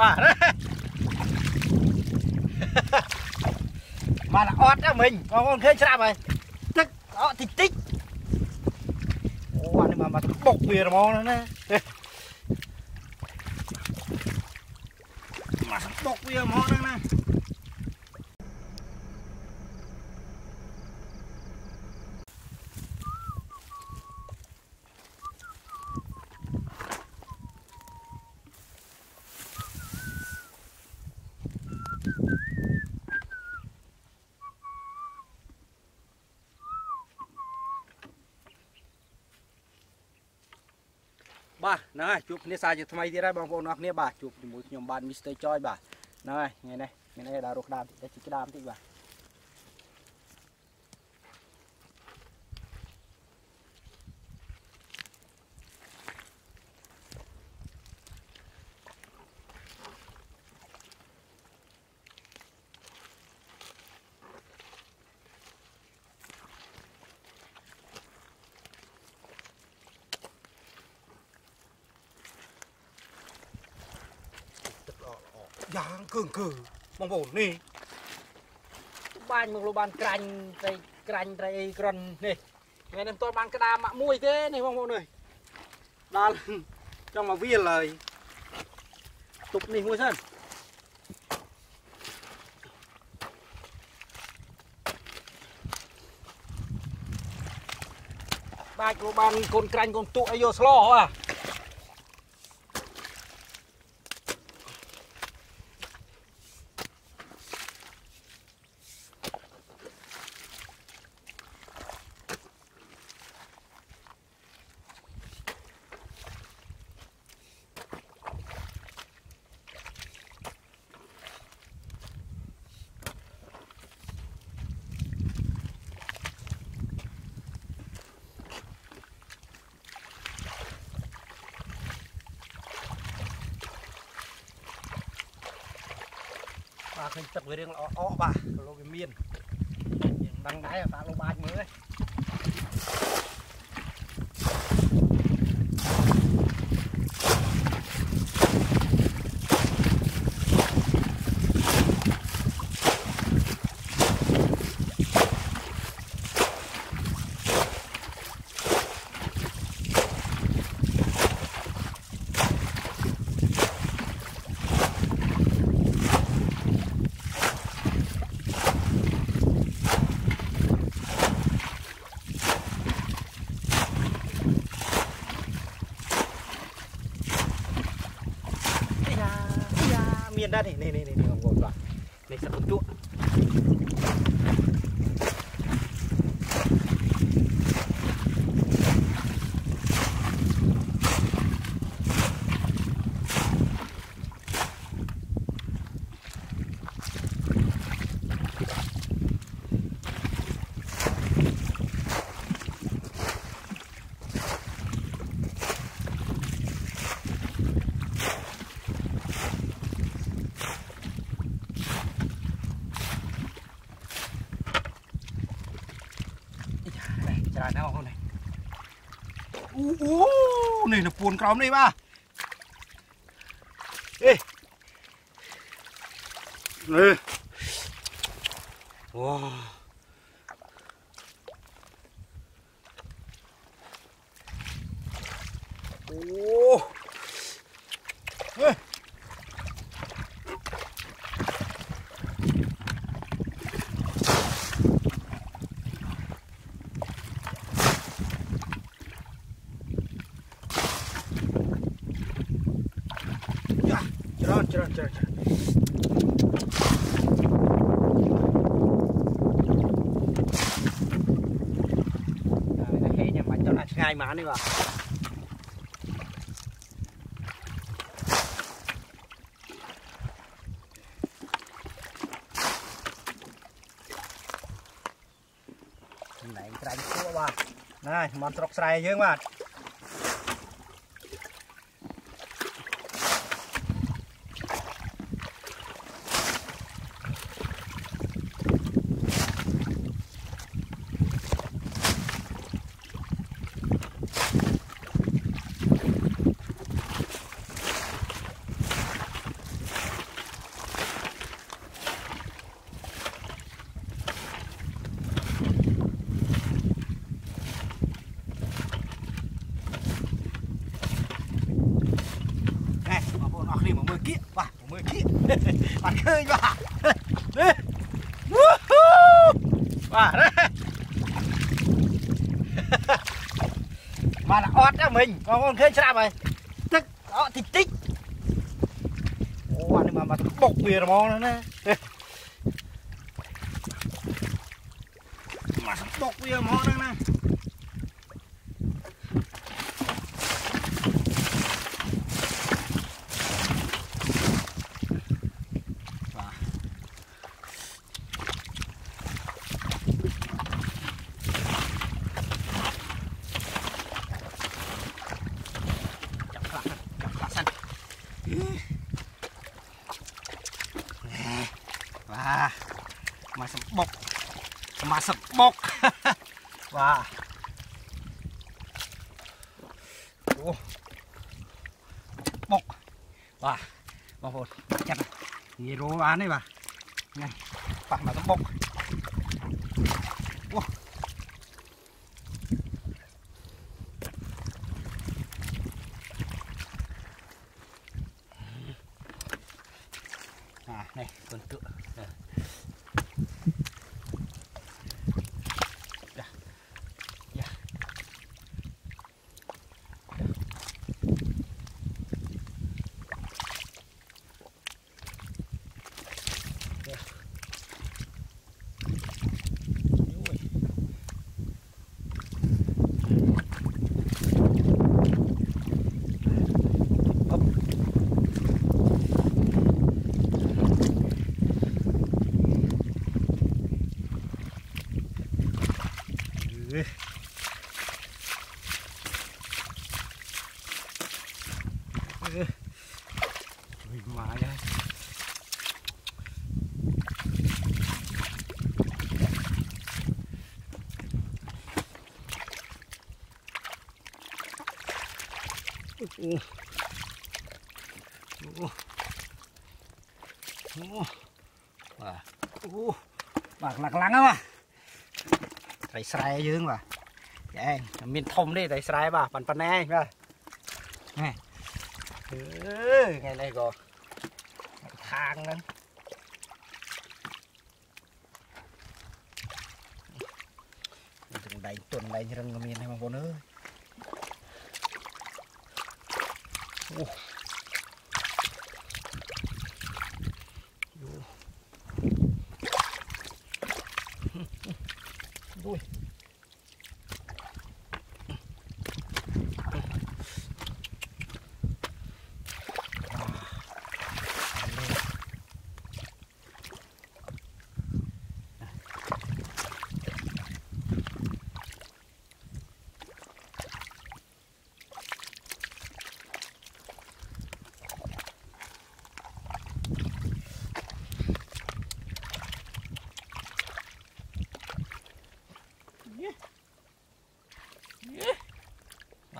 បាទមកអត់ទៅមិញបងប្អូនឃើញស្រាប់ហើយទឹកអត់តិចតិចអូអានេះមកមកបុកវាហ្មងណាមកបុកវាហ្មងហ្នឹងណា បាទហ្នឹងហើយជួបគ្នាសារជាថ្មីទៀតហើយបងប្អូនអរគ្នាបាទជួបជាមួយខ្ញុំបាទ Mr. Choi បាទហ្នឹងហើយថ្ងៃនេះថ្ងៃនេះដល់រកក្តាមតិចតិចក្តាមតិចបាទ យ៉ាងគឺគឺបងប្អូននេះបាញ់មកលោកបានក្រាញ់ត្រីក្រាញ់ត្រីអីក្រន់នេះថ្ងៃនេះមិនទាន់បានក្តាមម៉ាក់មួយទេនេះបងប្អូនអើយដល់ចង់មកវាលហើយទុបនេះមួយសិនបាច់លោកបានកូនក្រាញ់កូនទុកអីយកស្លោហ៎ ឃើញទឹកវារៀងល្អអកបាទលោកវាមានយើងដឹងដែរតាលោកបាច់មើលទេអាយ៉ាអាយ៉ា មានដែរនេះនេះនេះនេះបងប្អូនបាទនេះសឹកបន្ទក់ អាយ៉ាច្រើនណាស់បងប្អូននេះអូអូនេះនៅពួនក្រោមនេះបាទអេនេះវ៉ាអូហេ ច្រើនច្រើនច្រើនច្រើនហើយហេញមិនចង់ដាក់ឆ្ងាយហ្មងនេះបាទណែក្រាញ់គួបាទណែមកស្រុកស្រែយើងបាទ Dạ, មើលគៀកបាទមើលគៀកអ ត់ឃើញបាទនេះវូហ៊ូបាទបានអត់ទេមិញបងប្អូនឃើញច្រាប់ហើយទឹកអត់តិចតិចអូអានេះមកមកបុកវាហ្មងណាមកបុកវាហ្មងហ្នឹងណាចាប់ខ្លះចាប់ខ្លះសិនបាទ មកសម្បុកមកសម្បុកបាទអូបុកបាទបងប្អូនចាប់ងាយរោបានទេបាទនេះប៉ះមកសម្បុកអូអានេះកូនទឹកយ៉ាយ៉ាអូយអប់ អឺអឺជួយមកហើយអូអូអូអូបាទ អូបាទខ្លាំងខ្លាំងហ្នឹងបាទត្រីស្រែយើងបាទចែងមានធំទេត្រីស្រែបាទប៉ុណ្ប៉ុណ្ណេះបាទនេះអឺថ្ងៃនេះក៏ខាងហ្នឹងទាំងដៃទុនដៃរឹងក៏មានដែរបងប្អូន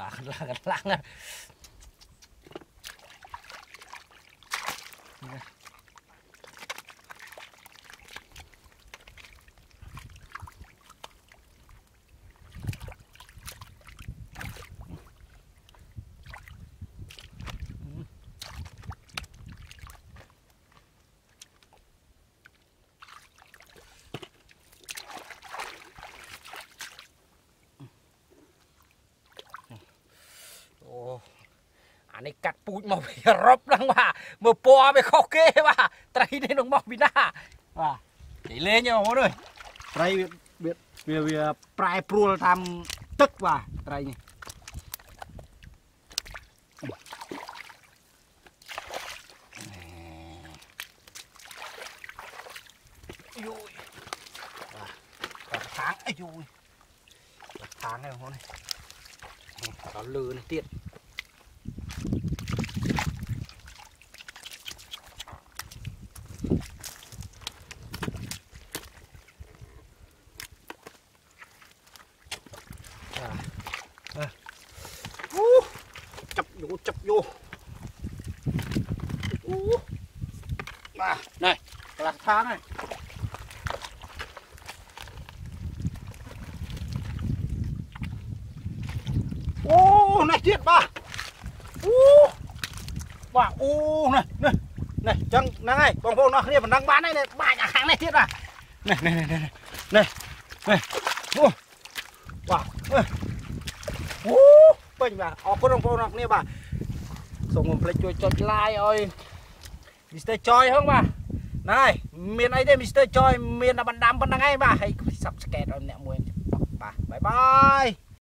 Tahan lang, tahan à, lang. À. Ayan. À này cắt pụi mà bị rộp lắm bà Mà bò bị khó kê bà Trái này nó mọc bị nà Bà, chỉ lên nha mọi người Trái bị, bị, bị, bị, prai pruol tham tức bà Trái này Ôi Bà, bà tháng, ây dồi Bà tháng này mọi người nó lư này tiện à. Uh. à, này là tháng này ô này tiết ba uh. បាទអូនេះនេះនេះចឹងហ្នឹងហើយបងប្អូនអរគ្នាប៉ុណ្ណឹងបានហើយនេះបាច់អាខាងនេះទៀតបាទនេះនេះនេះនេះនេះនេះអូបាទអូពេញបាទអរគុណបងប្អូនអរគ្នាបាទសូមកុំភ្លេចជួយចុច like ឲ្យ Mr. Choi ហងបាទណៃមានអីទេ Mr. Choi មានតែបណ្ដាំប៉ុណ្្នឹងឯងបាទហើយ Subscribe ឲ្យអ្នកមួយបាទបាយបាយ